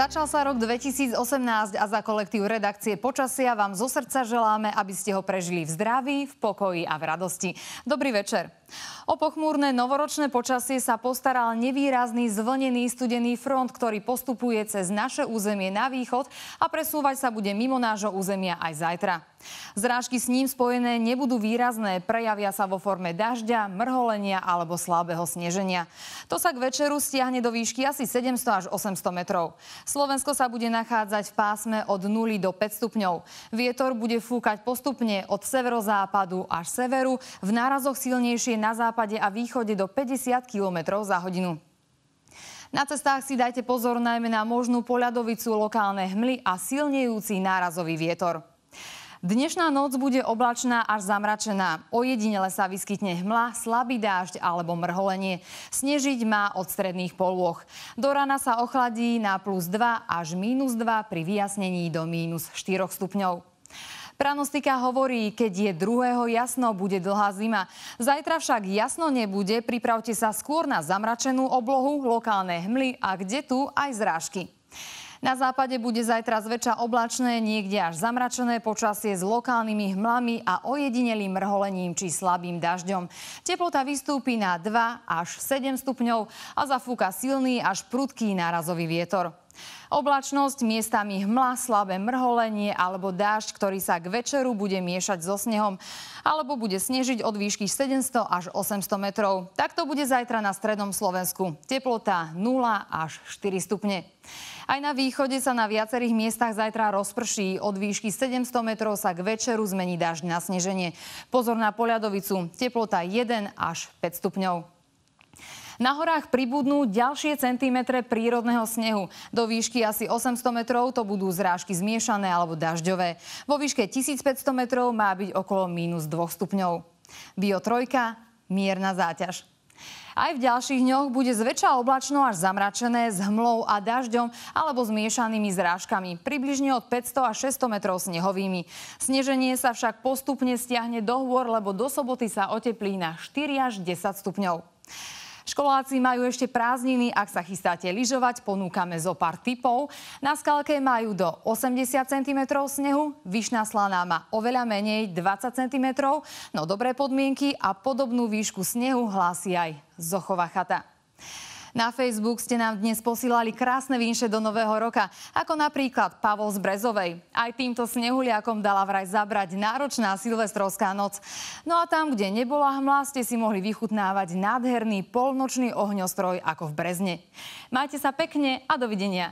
Začal sa rok 2018 a za kolektív redakcie Počasia vám zo srdca želáme, aby ste ho prežili v zdraví, v pokoji a v radosti. Dobrý večer. O pochmúrne novoročné počasie sa postaral nevýrazný zvlnený studený front, ktorý postupuje cez naše územie na východ a presúvať sa bude mimo nášho územia aj zajtra. Zrážky s ním spojené nebudú výrazné, prejavia sa vo forme dažďa, mrholenia alebo slabého sneženia. To sa k večeru stiahne do výšky asi 700 až 800 metrov. Slovensko sa bude nachádzať v pásme od 0 do 5 stupňov. Vietor bude fúkať postupne od severozápadu až severu, v nárazoch silnejšie na západe a východe do 50 km za hodinu. Na cestách si dajte pozor najmä na možnú poľadovicu, lokálne hmly a silnejúci nárazový vietor. Dnešná noc bude oblačná až zamračená. Ojedinele sa vyskytne hmla, slabý dážď alebo mrholenie. Snežiť má od stredných polôch. Do rana sa ochladí na plus 2 až minus 2 pri vyjasnení do minus 4 stupňov. Pranostika hovorí, keď je druhého jasno, bude dlhá zima. Zajtra však jasno nebude, pripravte sa skôr na zamračenú oblohu, lokálne hmly a kde tu aj zrážky. Na západe bude zajtra zväčša oblačné, niekde až zamračené počasie s lokálnymi hmlami a ojedinelým mrholením či slabým dažďom. Teplota vystúpi na 2 až 7 stupňov a zafúka silný až prudký nárazový vietor. Oblačnosť, miestami hmla, slabé mrholenie alebo dážď, ktorý sa k večeru bude miešať so snehom alebo bude snežiť od výšky 700 až 800 metrov. Takto bude zajtra na strednom Slovensku. Teplota 0 až 4 stupne. Aj na východe sa na viacerých miestach zajtra rozprší. Od výšky 700 metrov sa k večeru zmení dažď na sneženie. Pozor na poľadovicu. Teplota 1 až 5 stupňov. Na horách pribudnú ďalšie centimetre prírodného snehu. Do výšky asi 800 metrov to budú zrážky zmiešané alebo dažďové. Vo výške 1500 metrov má byť okolo minus 2 stupňov. Bio trojka, mierna záťaž. Aj v ďalších dňoch bude zväčša oblačno až zamračené s hmlou a dažďom alebo zmiešanými zrážkami, približne od 500 až 600 metrov snehovými. Sneženie sa však postupne stiahne do hôr, lebo do soboty sa oteplí na 4 až 10 stupňov. Školáci majú ešte prázdniny, ak sa chystáte lyžovať, ponúkame zo pár typov. Na skalke majú do 80 cm snehu, Vyšná slaná má oveľa menej 20 cm, no dobré podmienky a podobnú výšku snehu hlási aj Zochová chata. Na Facebook ste nám dnes posílali krásne vinše do nového roka, ako napríklad Pavol z Brezovej. Aj týmto snehuliakom dala vraj zabrať náročná silvestrovská noc. No a tam, kde nebola hmla, ste si mohli vychutnávať nádherný polnočný ohňostroj ako v Brezne. Majte sa pekne a dovidenia.